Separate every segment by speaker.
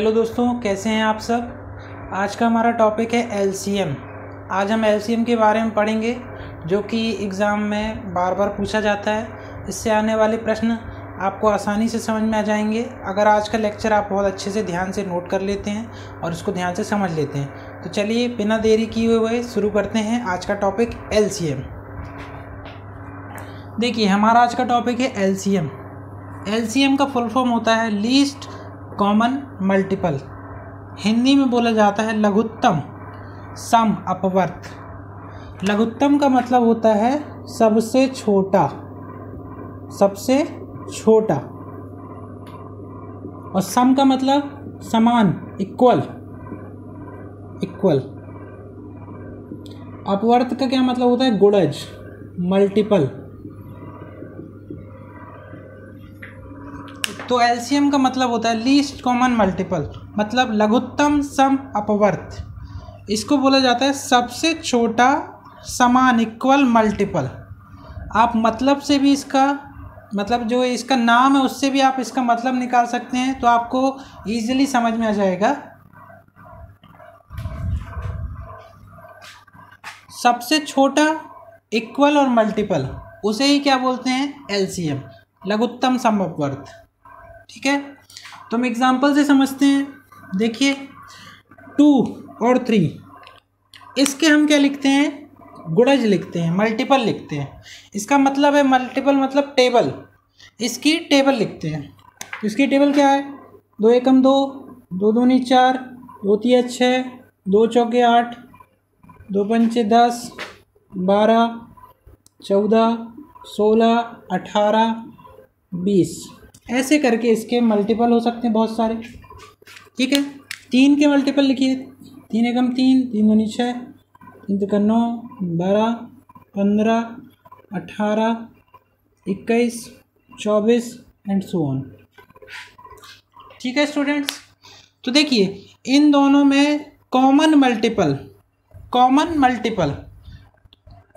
Speaker 1: Hello दोस्तों, कैसे हैं आप सब? आज का हमारा टॉपिक है एलसीएम आज हम एलसीएम के बारे में पढ़ेंगे, जो कि एग्ज़ाम में बार बार पूछा जाता है। इससे आने वाले प्रश्न आपको आसानी से समझ में आ जाएँगे। अगर आज का लेक्चर आप बहुत अच्छे से ध्यान से नोट कर लेते हैं और इसको ध्यान से समझ लेते हैं। तो चलिए, बिना देरी किए हुए शुरू करते हैं आज का टॉपिक एलसीएम देखिए, हमारा आज का टॉपिक है एल एल का फुल फॉर्म होता है लीस्ट कॉमन मल्टीपल। हिंदी में बोला जाता है लघुत्तम, सम अपवर्त। लघुत्तम का मतलब होता है सबसे छोटा सबसे छोटा। और सम का मतलब समान इक्वल इक्वल अपवर्त का क्या मतलब होता है? गुड़ज मल्टीपल तो एलसीएम का मतलब होता है लीस्ट कॉमन मल्टीपल मतलब लघुत्तम सम अपवर्त। इसको बोला जाता है सबसे छोटा समान इक्वल मल्टीपल आप मतलब से भी इसका मतलब जो इसका नाम है उससे भी आप इसका मतलब निकाल सकते हैं तो आपको ईजिली समझ में आ जाएगा। सबसे छोटा इक्वल और मल्टीपल उसे ही क्या बोलते हैं? एलसीएम, लघुत्तम समवर्त ठीक है? तो हम एग्ज़ाम्पल से समझते हैं। देखिए टू और थ्री इसके हम क्या लिखते हैं? गुड़ज लिखते हैं मल्टीपल लिखते हैं। इसका मतलब है मल्टीपल मतलब टेबल इसकी टेबल लिखते हैं। इसकी टेबल क्या है? दो एकम दो दो दूनी चार, दो तीन छः दो चौके आठ, दो पंचे दस, बारह, चौदह, सोलह, अठारह, बीस। ऐसे करके इसके मल्टीपल हो सकते हैं बहुत सारे। ठीक है? तीन के मल्टीपल लिखिए। तीन एकम तीन तीन दूनी छः तीन का नौ बारह, पंद्रह, अठारह, इक्कीस, चौबीस एंड सो ऑन ठीक है स्टूडेंट्स तो देखिए, इन दोनों में कॉमन मल्टीपल कॉमन मल्टीपल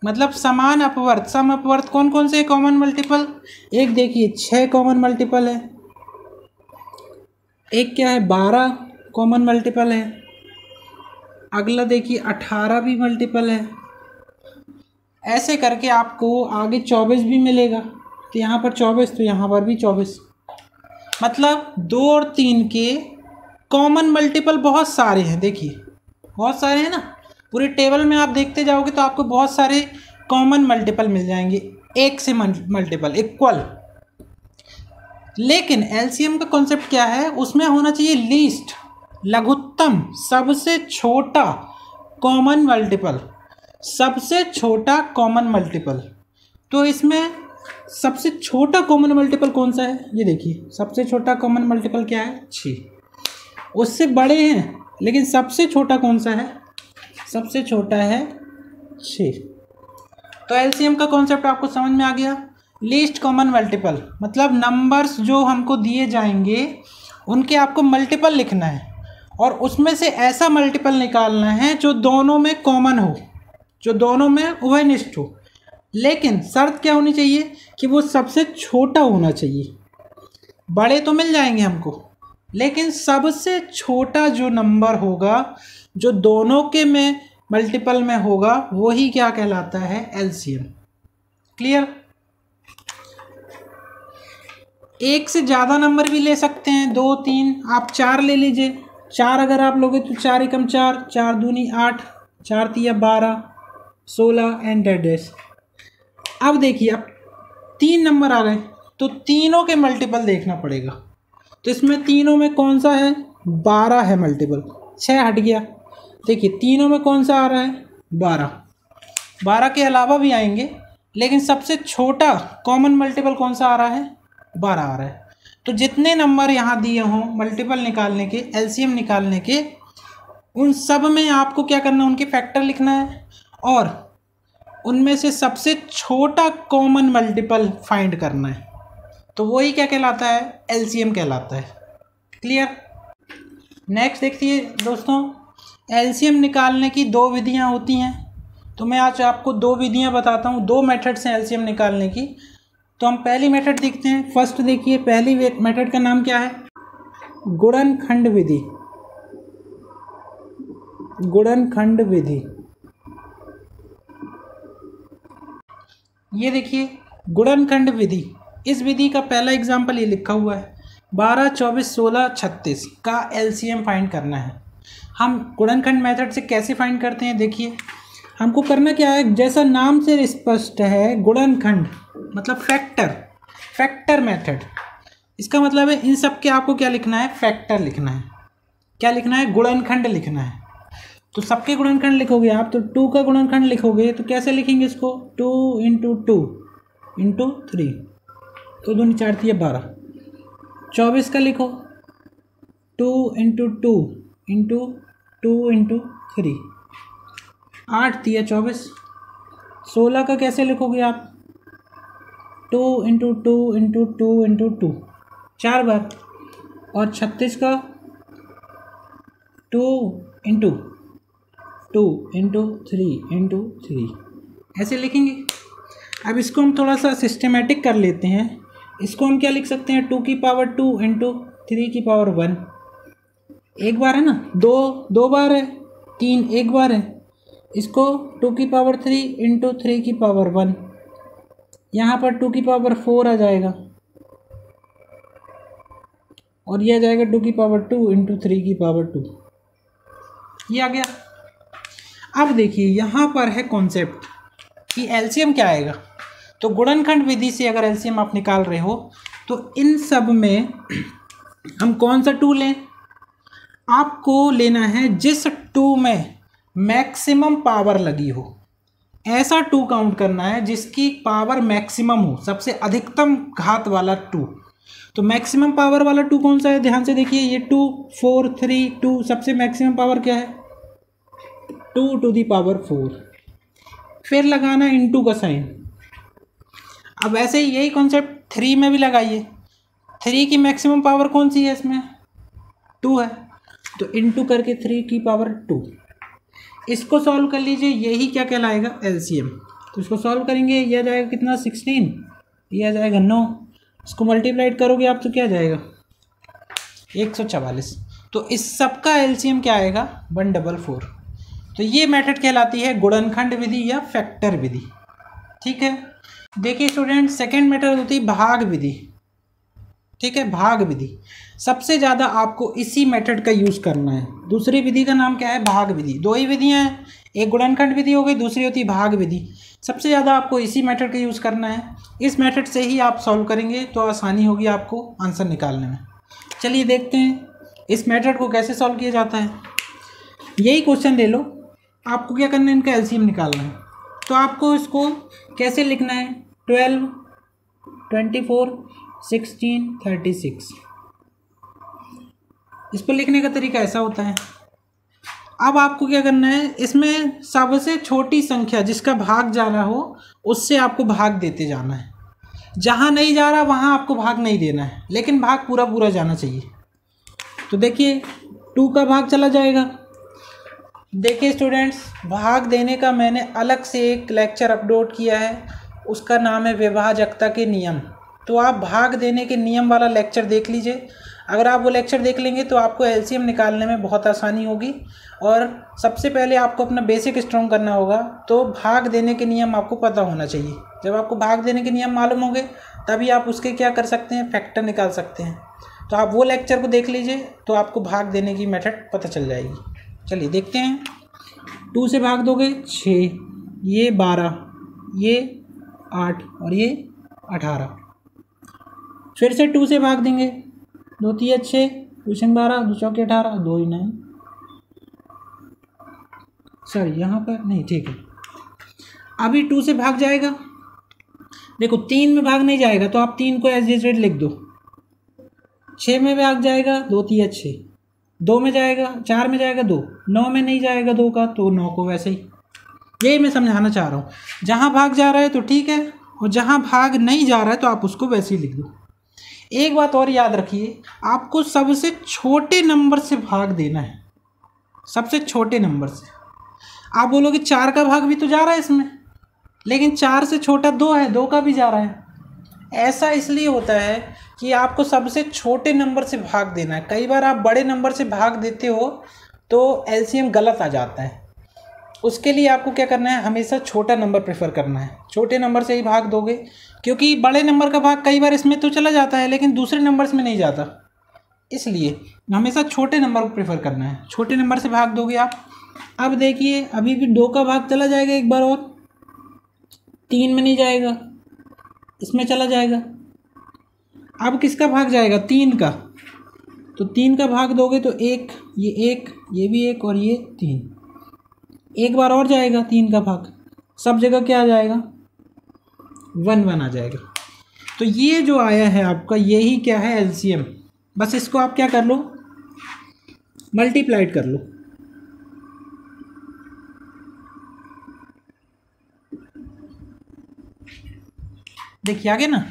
Speaker 1: मतलब समान अपवर्त, सम अपवर्त कौन कौन से कॉमन मल्टीपल एक देखिए छः कॉमन मल्टीपल है। एक क्या है? बारह कॉमन मल्टीपल है। अगला देखिए, अठारह भी मल्टीपल है। ऐसे करके आपको आगे चौबीस भी मिलेगा। तो यहाँ पर चौबीस तो यहाँ पर भी चौबीस। मतलब दो और तीन के कॉमन मल्टीपल बहुत सारे हैं, देखिए। बहुत सारे हैं ना? पूरे टेबल में आप देखते जाओगे तो आपको बहुत सारे कॉमन मल्टीपल मिल जाएँगे। एक से मल्टीपल इक्वल लेकिन एलसीएम का कॉन्सेप्ट क्या है? उसमें होना चाहिए लीस्ट लघुत्तम, सबसे छोटा कॉमन मल्टीपल सबसे छोटा कॉमन मल्टीपल तो इसमें सबसे छोटा कॉमन मल्टीपल कौन सा है? ये देखिए, सबसे छोटा कॉमन मल्टीपल क्या है? छ उससे बड़े हैं, लेकिन सबसे छोटा कौन सा है? सबसे छोटा है छ तो एलसीएम का कॉन्सेप्ट आपको समझ में आ गया? लीस्ट कॉमन मल्टीपल मतलब नंबर्स जो हमको दिए जाएँगे, उनके आपको मल्टीपल लिखना है। और उसमें से ऐसा मल्टीपल निकालना है जो दोनों में कॉमन हो, जो दोनों में उभयनिष्ठ हो। लेकिन शर्त क्या होनी चाहिए कि वो सबसे छोटा होना चाहिए। बड़े तो मिल जाएँगे हमको, लेकिन सबसे छोटा जो नंबर होगा जो दोनों के में मल्टीपल में होगा, वही क्या कहलाता है? एलसीएम क्लियर एक से ज़्यादा नंबर भी ले सकते हैं। दो, तीन, आप चार ले लीजिए। चार अगर आप लोगे तो चार एकम चार चार दूनी आठ, चार तिया बारह, सोलह एंड डेड डेस अब देखिए, अब तीन नंबर आ गए तो तीनों के मल्टीपल देखना पड़ेगा। तो इसमें तीनों में कौन सा है? बारह है मल्टीपल छः हट गया। देखिए, तीनों में कौन सा आ रहा है? बारह। बारह के अलावा भी आएँगे, लेकिन सबसे छोटा कॉमन मल्टीपल कौन सा आ रहा है? बारह आ रहा है। तो जितने नंबर यहाँ दिए हों मल्टीपल निकालने के एलसीएम निकालने के, उन सब में आपको क्या करना है? उनके फैक्टर लिखना है। और उनमें से सबसे छोटा कॉमन मल्टीपल फाइंड करना है। तो वही क्या कहलाता है? एलसीएम कहलाता है। क्लियर नेक्स्ट देखिए दोस्तों एलसीएम निकालने की दो विधियाँ होती हैं। तो मैं आज आपको दो विधियाँ बताता हूँ, दो मेथड्स हैं एलसीएम निकालने की। तो हम पहली मेथड देखते हैं। फ़र्स्ट देखिए, पहली मेथड का नाम क्या है? गुणनखंड विधि। गुणनखंड विधि। ये देखिए गुणनखंड विधि। इस विधि का पहला एग्ज़ाम्पल ये लिखा हुआ है। बारह, चौबीस, सोलह, छत्तीस का एलसीएम फाइंड करना है। हम गुणनखंड मेथड से कैसे फाइंड करते हैं, देखिए। हमको करना क्या है, जैसा नाम से स्पष्ट है, गुणनखंड मतलब फैक्टर फैक्टर मेथड इसका मतलब है, इन सब के आपको क्या लिखना है फैक्टर लिखना है। क्या लिखना है, गुणनखंड लिखना है। तो सबके गुणनखंड लिखोगे आप तो टू का गुणनखंड लिखोगे तो कैसे लिखेंगे इसको? Two into two into three तो दूनी चार थी बारह। चौबीस का लिखो। Two into two into two into three. आठ दिया चौबीस। सोलह का कैसे लिखोगे आप? Two into two into two into two. चार बार। और छत्तीस का? Two into. Two into three into three. ऐसे लिखेंगे। अब इसको हम थोड़ा सा सिस्टमेटिक कर लेते हैं। इसको हम क्या लिख सकते हैं? टू की पावर टू इंटू थ्री की पावर वन एक बार है ना? दो दो बार है। तीन एक बार है। इसको टू की पावर थ्री इंटू थ्री की पावर वन यहाँ पर टू की पावर फोर आ जाएगा। और ये आ जाएगा टू की पावर टू इंटू थ्री की पावर टू ये आ गया। अब देखिए, यहाँ पर है कॉन्सेप्ट कि एलसीएम क्या आएगा। तो गुणनखंड विधि से अगर एलसीएम आप निकाल रहे हो तो इन सब में हम कौन सा टू लें? आपको लेना है जिस टू में मैक्सिमम पावर लगी हो। ऐसा टू काउंट करना है जिसकी पावर मैक्सिमम हो, सबसे अधिकतम घात वाला टू। तो मैक्सिमम पावर वाला टू कौन सा है? ध्यान से देखिए, ये टू, फोर, थ्री, टू, सबसे मैक्सिमम पावर क्या है? Two to the power four. फिर लगाना इंटू का साइन। अब ऐसे ही यही कॉन्सेप्ट थ्री में भी लगाइए। थ्री की मैक्सिमम पावर कौन सी है इसमें? टू है। तो इन टू करके थ्री की पावर टू इसको सॉल्व कर लीजिए, यही क्या कहलाएगा? एलसीएम तो इसको सॉल्व करेंगे, यह जाएगा कितना? सिक्सटीन यह जाएगा नौ। इसको मल्टीप्लाइड करोगे आप तो क्या जाएगा? एक सौ चवालीस। तो इस सब का एलसीएम क्या आएगा? वन डबल फोर तो ये मेथड कहलाती है गुणनखंड विधि या फैक्टर विधि। ठीक है? देखिए स्टूडेंट सेकेंड मेथड होती है भाग विधि। ठीक है, भाग विधि। सबसे ज़्यादा आपको इसी मेथड का यूज़ करना है। दूसरी विधि का नाम क्या है? भाग विधि। दो ही विधियाँ हैं। एक गुणनखंड विधि हो गई, दूसरी होती भाग विधि। सबसे ज़्यादा आपको इसी मेथड का यूज़ करना है। इस मेथड से ही आप सॉल्व करेंगे तो आसानी होगी आपको आंसर निकालने में। चलिए देखते हैं, इस मेथड को कैसे सॉल्व किया जाता है। यही क्वेश्चन ले लो। आपको क्या करना है? इनका एलसीएम निकालना है। तो आपको इसको कैसे लिखना है? Twelve twenty four sixteen thirty six. इस पर लिखने का तरीका ऐसा होता है। अब आपको क्या करना है, इसमें सबसे छोटी संख्या जिसका भाग जा रहा हो, उससे आपको भाग देते जाना है। जहाँ नहीं जा रहा, वहाँ आपको भाग नहीं देना है। लेकिन भाग पूरा पूरा जाना चाहिए। तो देखिए, टू का भाग चला जाएगा। देखिए स्टूडेंट्स, भाग देने का मैंने अलग से एक लेक्चर अपलोड किया है। उसका नाम है विभाजकता के नियम। तो आप भाग देने के नियम वाला लेक्चर देख लीजिए। अगर आप वो लेक्चर देख लेंगे तो आपको एलसीएम निकालने में बहुत आसानी होगी। और सबसे पहले आपको अपना बेसिक स्ट्रॉन्ग करना होगा। तो भाग देने के नियम आपको पता होना चाहिए। जब आपको भाग देने के नियम मालूम होंगे, तभी आप उसके क्या कर सकते हैं? फैक्टर निकाल सकते हैं। तो आप वो लेक्चर को देख लीजिए तो आपको भाग देने की मेथड पता चल जाएगी। चलिए देखते हैं। टू से भाग दोगे छः ये बारह, ये आठ और ये अठारह। फिर से टू से भाग देंगे। दो तीन छः दो बारह, दो चौके अठारह, दो ही नाइन सॉरी, यहाँ पर नहीं, ठीक है। अभी टू से भाग जाएगा। देखो, तीन में भाग नहीं जाएगा तो आप तीन को एज रेट लिख दो। छः में भाग जाएगा, दो तीन छः दो में जाएगा, चार में जाएगा, दो। नौ में नहीं जाएगा दो का तो नौ को वैसे ही। यही मैं समझाना चाह रहा हूँ। जहाँ भाग जा रहा है तो ठीक है, और जहाँ भाग नहीं जा रहा है तो आप उसको वैसे ही लिख दो। एक बात और याद रखिए, आपको सबसे छोटे नंबर से भाग देना है। सबसे छोटे नंबर से। आप बोलोगे चार का भाग भी तो जा रहा है इसमें, लेकिन चार से छोटा दो है, दो का भी जा रहा है। ऐसा इसलिए होता है कि आपको सबसे छोटे नंबर से भाग देना है। कई बार आप बड़े नंबर से भाग देते हो तो एलसीएम गलत आ जाता है। उसके लिए आपको क्या करना है? हमेशा छोटा नंबर प्रेफर करना है। छोटे नंबर से ही भाग दोगे। क्योंकि बड़े नंबर का भाग कई बार इसमें तो चला जाता है, लेकिन दूसरे नंबर्स में नहीं जाता। इसलिए हमेशा छोटे नंबर को प्रेफर करना है। छोटे नंबर से भाग दोगे आप। अब देखिए, अभी भी दो का भाग चला जाएगा एक बार और। तीन में नहीं जाएगा। इसमें चला जाएगा। अब किसका भाग जाएगा? तीन का। तो तीन का भाग दोगे तो एक, ये एक, ये भी एक और ये तीन। एक बार और जाएगा, तीन का भाग। सब जगह क्या आ जाएगा? वन वन आ जाएगा। तो ये जो आया है आपका यही क्या है? एलसीएम। बस इसको आप क्या कर लो? मल्टीप्लाइड कर लो। देखिए आगे ना।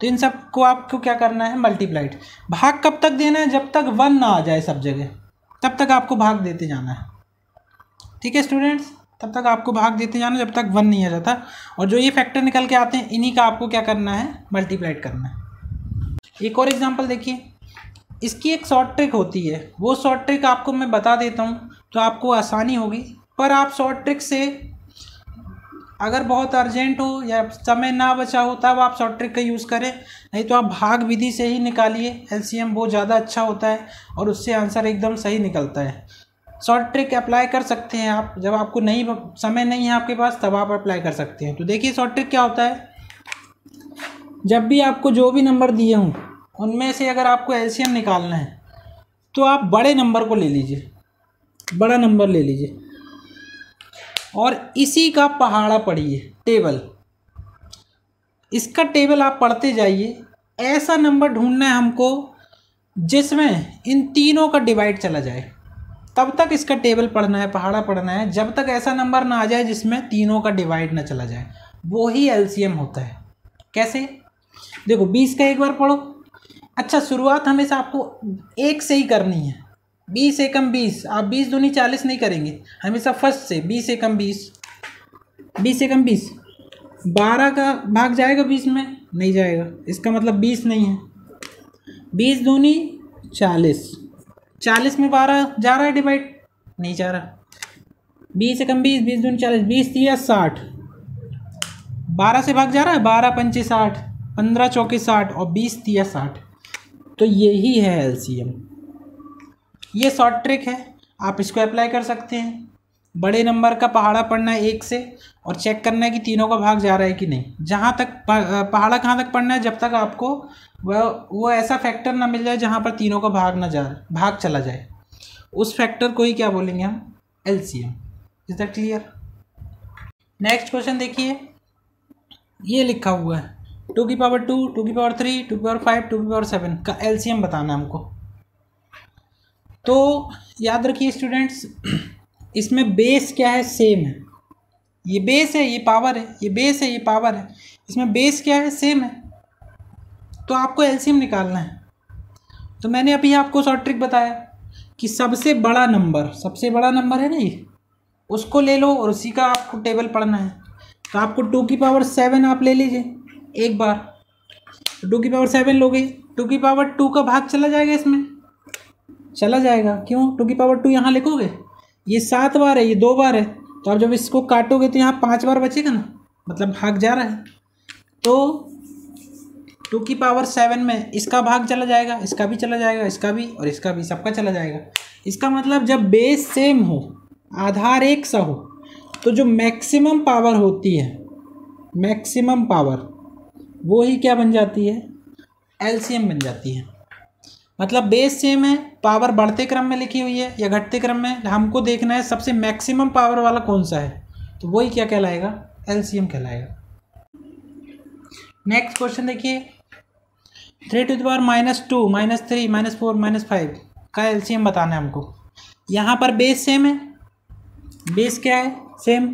Speaker 1: तो इन सबको आपको क्या करना है? मल्टीप्लाइड। भाग कब तक देना है? जब तक वन ना आ जाए सब जगह। तब तक आपको भाग देते जाना है। ठीक है स्टूडेंट्स तब तक आपको भाग देते जाना, जब तक वन नहीं आ जाता। और जो ये फैक्टर निकल के आते हैं, इन्हीं का आपको क्या करना है? मल्टीप्लाइड करना है। एक और एग्ज़ाम्पल देखिए। इसकी एक शॉर्ट ट्रिक होती है। वो शॉर्ट ट्रिक आपको मैं बता देता हूँ तो आपको आसानी होगी। पर आप शॉर्ट ट्रिक से अगर बहुत अर्जेंट हो या समय ना बचा हो, तब आप शॉर्ट ट्रिक का यूज़ करें। नहीं तो आप भाग विधि से ही निकालिए। एलसीएम बहुत ज़्यादा अच्छा होता है और उससे आंसर एकदम सही निकलता है। शॉर्ट ट्रिक अप्लाई कर सकते हैं आप। जब आपको नहीं, समय नहीं है आपके पास, तब आप अप्लाई कर सकते हैं। तो देखिए, शॉर्ट ट्रिक क्या होता है? जब भी आपको जो भी नंबर दिए हों, उनमें से अगर आपको एलसीएम निकालना है तो आप बड़े नंबर को ले लीजिए। बड़ा नंबर ले लीजिए। और इसी का पहाड़ा पढ़िए, टेबल। इसका टेबल आप पढ़ते जाइए। ऐसा नंबर ढूंढना है हमको, जिसमें इन तीनों का डिवाइड चला जाए। तब तक इसका टेबल पढ़ना है, पहाड़ा पढ़ना है। जब तक ऐसा नंबर ना आ जाए जिसमें तीनों का डिवाइड ना चला जाए वो ही एलसीएम होता है। कैसे? देखो, बीस का एक बार पढ़ो। अच्छा शुरुआत हमेशा आपको एक से ही करनी है। बीस एकम बीस, आप बीस दूनी चालीस नहीं करेंगे। हमेशा फ़र्स्ट से, बीस एकम बीस बीस एकम बीस। बारह का भाग जाएगा बीस में? नहीं जाएगा। इसका मतलब बीस नहीं है। बीस दूनी चालीस। चालीस में बारह जा रहा है डिवाइड नहीं जा रहा। बीस से कम बीस बीस दून चालीस, बीस तीस साठ? बारह से भाग जा रहा है? बारह पंचे साठ, पंद्रह चौके साठ और बीस तीस साठ। तो यही है एलसीएम ये शॉर्ट ट्रिक है। आप इसको अप्लाई कर सकते हैं। बड़े नंबर का पहाड़ा पढ़ना है एक से और चेक करना है कि तीनों का भाग जा रहा है कि नहीं। जहाँ तक पहाड़ा कहाँ तक पढ़ना है, जब तक आपको वह वो ऐसा फैक्टर ना मिल जाए जहाँ पर तीनों का भाग ना जा, भाग चला जाए। उस फैक्टर को ही क्या बोलेंगे हम? L C M is that clear next question देखिए। ये लिखा हुआ है। टू की पावर टू टू की पावर थ्री, टू की पावर फाइव, टू की पावर सेवन का एल सी एम बताना है हमको। तो याद रखिए स्टूडेंट्स इसमें बेस क्या है? सेम है। ये बेस है, ये पावर है। ये बेस है, ये पावर है। इसमें बेस क्या है? सेम है। तो आपको एलसीएम निकालना है। तो मैंने अभी आपको शॉर्ट ट्रिक बताया कि सबसे बड़ा नंबर सबसे बड़ा नंबर है ना ये? उसको ले लो और उसी का आपको टेबल पढ़ना है। तो आपको टू की पावर सेवन आप ले लीजिए, एक बार। टू की पावर सेवन लोगे। टू की पावर टू का भाग चला जाएगा इसमें। चला जाएगा। क्यों? टू की पावर टू यहाँ लिखोगे? ये सात बार है, ये दो बार है। तो आप जब इसको काटोगे तो यहाँ पाँच बार बचेगा ना? मतलब भाग जा रहा है। तो टू की पावर सेवन में इसका भाग चला जाएगा, इसका भी चला जाएगा, इसका भी और इसका भी, सबका चला जाएगा। इसका मतलब जब बेस सेम हो, आधार एक सा हो तो जो मैक्सिमम पावर होती है मैक्सिमम पावर वो ही क्या बन जाती है? एलसीएम बन जाती है। मतलब बेस सेम है पावर बढ़ते क्रम में लिखी हुई है या घटते क्रम में, हमको देखना है सबसे मैक्सिमम पावर वाला कौन सा है। तो वही क्या कहलाएगा? एलसीएम कहलाएगा। नेक्स्ट क्वेश्चन देखिए। Three to the power minus two minus three minus four minus five का एलसीएम बताना है हमको। यहाँ पर बेस सेम है। बेस क्या है? सेम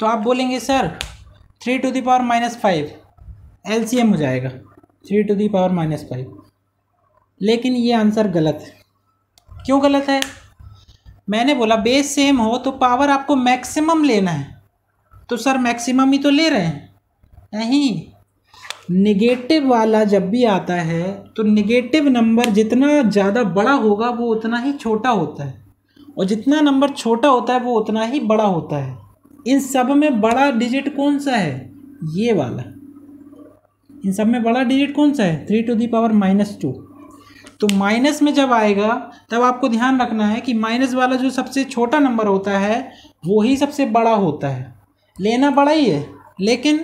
Speaker 1: तो आप बोलेंगे sir three to the power minus five LCM हो जाएगा। Three to the power minus five लेकिन ये आंसर गलत है। क्यों गलत है? मैंने बोला बेस सेम हो तो पावर आपको मैक्सिमम लेना है। तो सर मैक्सिमम ही तो ले रहे हैं। नहीं। निगेटिव वाला जब भी आता है तो निगेटिव नंबर जितना ज़्यादा बड़ा होगा, वो उतना ही छोटा होता है। और जितना नंबर छोटा होता है, वो उतना ही बड़ा होता है। इन सब में बड़ा डिजिट कौन सा है? ये वाला। इन सब में बड़ा डिजिट कौन सा है? Three to the power minus two तो माइनस में जब आएगा, तब आपको ध्यान रखना है कि माइनस वाला जो सबसे छोटा नंबर होता है वो ही सबसे बड़ा होता है। लेना बड़ा ही है, लेकिन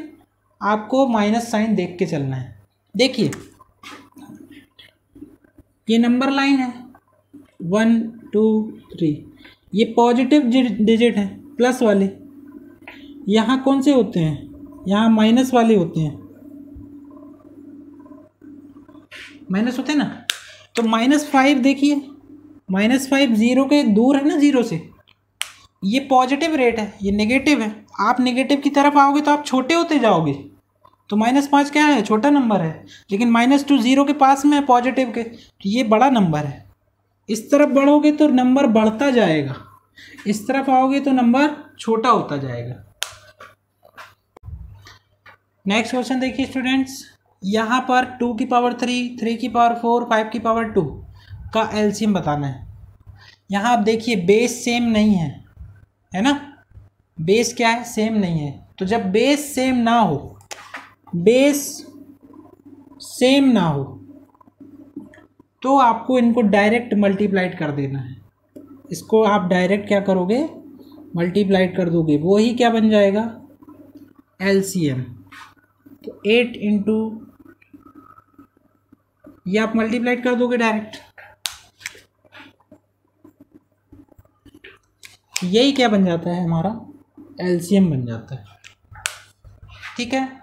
Speaker 1: आपको माइनस साइन देख के चलना है। देखिए, ये नंबर लाइन है। वन टू थ्री ये पॉजिटिव डिजिट है प्लस वाले। यहाँ कौन से होते हैं? यहाँ माइनस वाले होते हैं। माइनस होते हैं ना तो माइनस फाइव देखिए माइनस फाइव ज़ीरो के दूर है ना ज़ीरो से, ये पॉजिटिव रेट है, ये नेगेटिव है। आप नेगेटिव की तरफ़ आओगे तो आप छोटे होते जाओगे। तो माइनस पाँच क्या है? छोटा नंबर है। लेकिन माइनस टू ज़ीरो के पास में है पॉजिटिव के तो ये बड़ा नंबर है। इस तरफ़ बढ़ोगे तो नंबर बढ़ता जाएगा। इस तरफ़ आओगे तो नंबर छोटा होता जाएगा। नेक्स्ट क्वेश्चन देखिए स्टूडेंट्स यहाँ पर टू की पावर थ्री थ्री की पावर फोर फाइव की पावर टू का एलसीएम बताना है। यहाँ आप देखिए बेस सेम नहीं है है ना? बेस क्या है? सेम नहीं है। तो जब बेस सेम ना हो बेस सेम ना हो तो आपको इनको डायरेक्ट मल्टीप्लाइड कर देना है। इसको आप डायरेक्ट क्या करोगे? मल्टीप्लाइड कर दोगे। वो ही क्या बन जाएगा? एल सी एम तो एट इंटू ये आप मल्टीप्लाइड कर दोगे डायरेक्ट यही क्या बन जाता है हमारा? एलसीएम बन जाता है। ठीक है?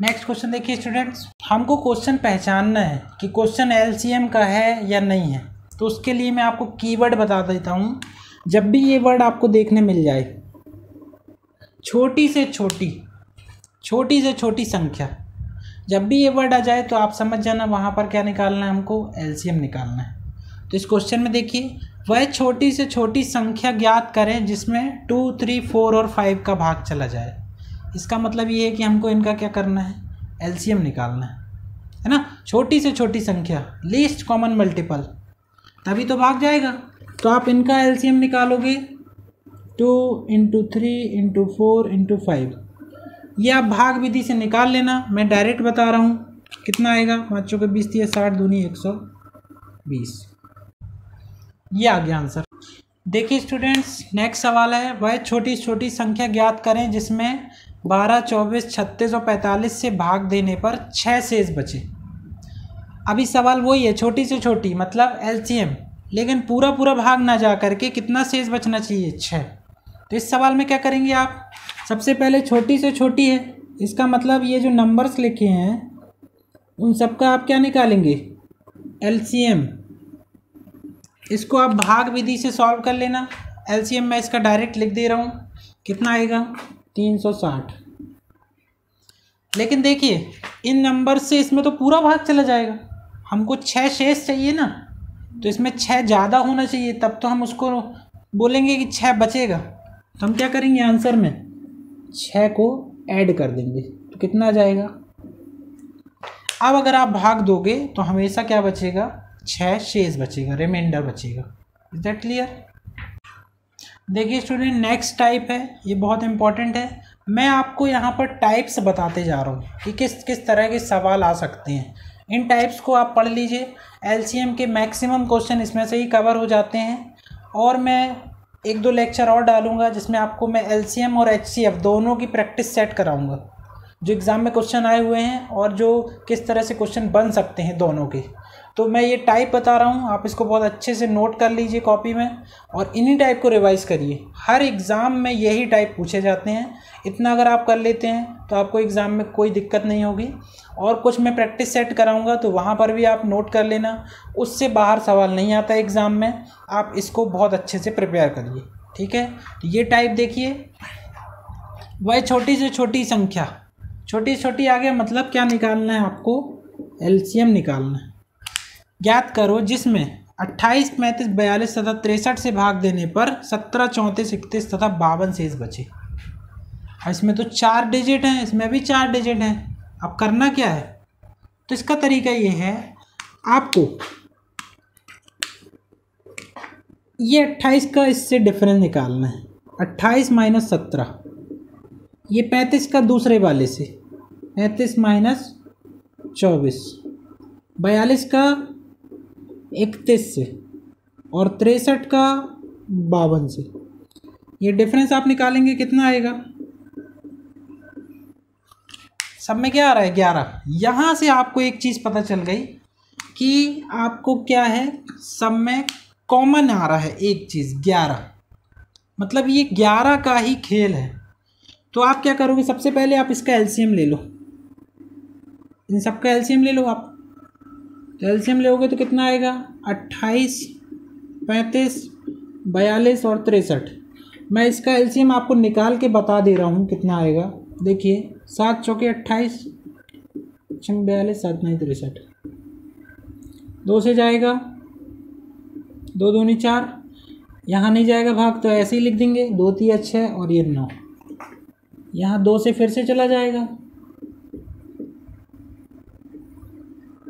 Speaker 1: नेक्स्ट क्वेश्चन देखिए स्टूडेंट्स हमको क्वेश्चन पहचानना है कि क्वेश्चन एलसीएम का है या नहीं है। तो उसके लिए मैं आपको कीवर्ड बता देता हूँ। जब भी ये वर्ड आपको देखने मिल जाए, छोटी से छोटी छोटी से छोटी संख्या। जब भी ये वर्ड आ जाए तो आप समझ जाना वहाँ पर क्या निकालना है हमको? एलसीएम निकालना है। तो इस क्वेश्चन में देखिए, वह छोटी से छोटी संख्या ज्ञात करें जिसमें टू थ्री फोर और फाइव का भाग चला जाए। इसका मतलब ये है कि हमको इनका क्या करना है? एलसीएम निकालना है। है ना? छोटी से छोटी संख्या लीस्ट कॉमन मल्टीपल तभी तो भाग जाएगा। तो आप इनका एलसीएम निकालोगे। Two into three into four into five ये आप भाग विधि से निकाल लेना। मैं डायरेक्ट बता रहा हूँ। कितना आएगा? पाँच चौके बीस, तीस, साठ, दूनी एक सौ बीस। ये आ गया आंसर देखिए स्टूडेंट्स नेक्स्ट सवाल है। वह छोटी छोटी संख्या ज्ञात करें जिसमें बारह, चौबीस, छत्तीस और पैंतालीस से भाग देने पर छः शेष बचे। अभी सवाल वही है, छोटी से छोटी मतलब एलसीएम लेकिन पूरा पूरा भाग ना जा करके कितना शेष बचना चाहिए? छः तो इस सवाल में क्या करेंगे आप? सबसे पहले छोटी से छोटी है। इसका मतलब ये जो नंबर्स लिखे हैं, उन सब का आप क्या निकालेंगे? एलसीएम इसको आप भाग विधि से सॉल्व कर लेना। एलसीएम मैं इसका डायरेक्ट लिख दे रहा हूँ। कितना आएगा? तीन सौ साठ। लेकिन देखिए, इन नंबर से इसमें तो पूरा भाग चला जाएगा। हमको छः शेष चाहिए ना तो इसमें छः ज़्यादा होना चाहिए। तब तो हम उसको बोलेंगे कि छः बचेगा। तो हम क्या करेंगे आंसर में? छः को ऐड कर देंगे। तो कितना आ जाएगा? अब अगर आप भाग दोगे तो हमेशा क्या बचेगा? छः शेष बचेगा रिमाइंडर बचेगा। इज़ दैट क्लियर देखिए स्टूडेंट नेक्स्ट टाइप है। ये बहुत इंपॉर्टेंट है। मैं आपको यहाँ पर टाइप्स बताते जा रहा हूँ कि किस किस तरह के सवाल आ सकते हैं। इन टाइप्स को आप पढ़ लीजिए। एलसीएम के मैक्सिमम क्वेश्चन इसमें से ही कवर हो जाते हैं। और मैं एक दो लेक्चर और डालूँगा, जिसमें आपको मैं एलसीएम और एचसीएफ दोनों की प्रैक्टिस सेट कराऊँगा। जो एग्ज़ाम में क्वेश्चन आए हुए हैं और जो किस तरह से क्वेश्चन बन सकते हैं दोनों के। तो मैं ये टाइप बता रहा हूँ, आप इसको बहुत अच्छे से नोट कर लीजिए कॉपी में और इन्हीं टाइप को रिवाइज़ करिए। हर एग्ज़ाम में यही टाइप पूछे जाते हैं। इतना अगर आप कर लेते हैं तो आपको एग्ज़ाम में कोई दिक्कत नहीं होगी। और कुछ मैं प्रैक्टिस सेट कराऊँगा तो वहाँ पर भी आप नोट कर लेना। उससे बाहर सवाल नहीं आता एग्ज़ाम में। आप इसको बहुत अच्छे से प्रिपेयर करिए, ठीक है? तो ये टाइप देखिए। वह छोटी से छोटी संख्या। छोटी छोटी आगे मतलब क्या निकालना है आपको? एलसीएम निकालना है। ज्ञात करो जिसमें अट्ठाईस, पैंतीस, बयालीस तथा तिरसठ से भाग देने पर सत्रह, चौंतीस, इकतीस तथा बावन शेष बचे। इसमें तो चार डिजिट हैं, इसमें भी चार डिजिट हैं। अब करना क्या है? तो इसका तरीका ये है, आपको ये अट्ठाईस का इससे डिफरेंस निकालना है। अट्ठाईस माइनस सत्रह, ये पैंतीस का दूसरे वाले से, पैंतीस माइनस चौबीस, बयालीस का इकतीस से और तिरसठ का बावन से। ये डिफरेंस आप निकालेंगे, कितना आएगा? सब में क्या आ रहा है? ग्यारह। यहाँ से आपको एक चीज़ पता चल गई कि आपको क्या है? सब में कॉमन आ रहा है एक चीज़, ग्यारह। मतलब ये ग्यारह का ही खेल है। तो आप क्या करोगे? सबसे पहले आप इसका एलसीएम ले लो। इन सब का एलसीएम ले लो आप। तो एलसीएम लोगे तो कितना आएगा? अट्ठाईस, पैंतीस, बयालीस और तिरसठ। मैं इसका एलसीएम आपको निकाल के बता दे रहा हूँ कितना आएगा। देखिए, सात चौके अट्ठाईस छंग बयालीस, सात नहीं तिरसठ। दो से जाएगा, दो दूनी चार। यहाँ नहीं जाएगा भाग तो ऐसे ही लिख देंगे, दो, तीन छः और ये नौ। यहाँ दो से फिर से चला जाएगा।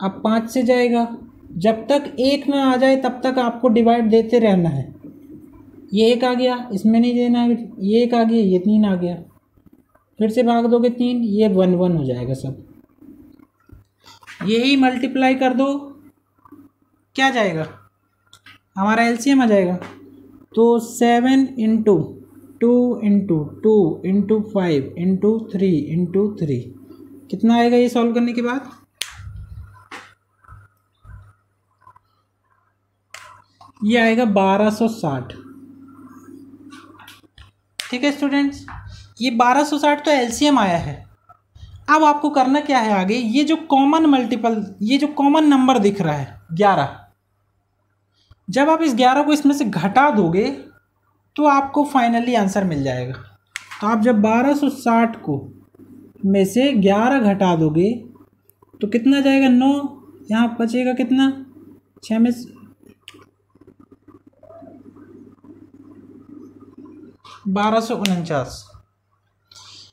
Speaker 1: अब पाँच से जाएगा। जब तक एक ना आ जाए, तब तक आपको डिवाइड देते रहना है। ये एक आ गया, इसमें नहीं देना है। ये एक आ गया, ये तीन आ गया। फिर से भाग दोगे तीन, ये वन वन हो जाएगा सब। यही मल्टीप्लाई कर दो, क्या जाएगा? हमारा एलसीएम आ जाएगा। तो seven into two into two into five into three into three कितना आएगा ये सॉल्व करने के बाद? ये आएगा बारह सौ साठ। ठीक है स्टूडेंट्स ये बारह सौ साठ तो एलसीएम आया है। अब आपको करना क्या है आगे? ये जो कॉमन मल्टीपल ये जो कॉमन नंबर दिख रहा है, ग्यारह। जब आप इस ग्यारह को इसमें से घटा दोगे तो आपको फाइनली आंसर मिल जाएगा। तो आप जब बारह सौ साठ को में से ग्यारह घटा दोगे तो कितना जाएगा नौ? यहाँ बचेगा कितना? छः में बारह सौ उनचास।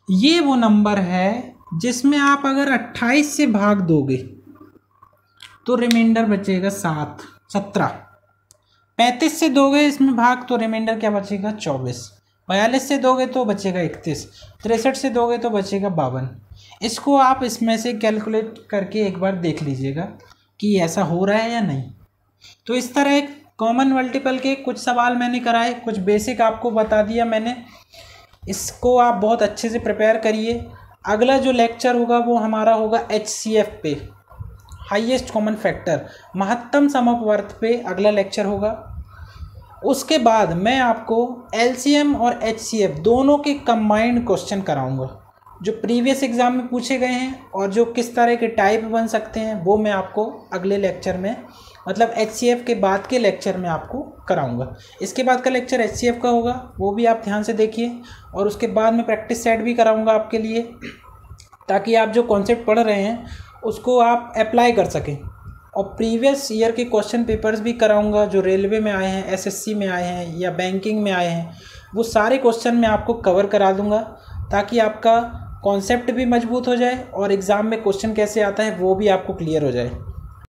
Speaker 1: ये वो नंबर है जिसमें आप अगर अट्ठाईस से भाग दोगे तो रिमाइंडर बचेगा सात, सत्रह। पैंतीस से दोगे, इसमें भाग तो रिमाइंडर क्या बचेगा? चौबीस। बयालीस से दोगे तो बचेगा इकतीस। तिरसठ से दोगे तो बचेगा बावन। इसको आप इसमें से कैलकुलेट करके एक बार देख लीजिएगा कि ऐसा हो रहा है या नहीं। तो इस तरह कॉमन मल्टीपल के कुछ सवाल मैंने कराए, कुछ बेसिक आपको बता दिया मैंने। इसको आप बहुत अच्छे से प्रिपेयर करिए। अगला जो लेक्चर होगा वो हमारा होगा एच सी एफ़ पे। हाईएस्ट कॉमन फैक्टर महत्तम समपवर्त पे अगला लेक्चर होगा। उसके बाद मैं आपको एलसीएम और एचसीएफ दोनों के कंबाइंड क्वेश्चन कराऊँगा। जो प्रीवियस एग्ज़ाम में पूछे गए हैं और जो किस तरह के टाइप बन सकते हैं, वो मैं आपको अगले लेक्चर में मतलब एचसीएफ के बाद के लेक्चर में आपको कराऊँगा। इसके बाद का लेक्चर एचसीएफ का होगा, वो भी आप ध्यान से देखिए और उसके बाद में प्रैक्टिस सेट भी कराऊँगा आपके लिए, ताकि आप जो कॉन्सेप्ट पढ़ रहे हैं, उसको आप अप्लाई कर सकें। और प्रीवियस ईयर के क्वेश्चन पेपर्स भी कराऊँगा, जो रेलवे में आए हैं एसएससी में आए हैं, या बैंकिंग में आए हैं, वो सारे क्वेश्चन मैं आपको कवर करा दूँगा, ताकि आपका कॉन्सेप्ट भी मज़बूत हो जाए और एग्ज़ाम में क्वेश्चन कैसे आता है, वो भी आपको क्लियर हो जाए।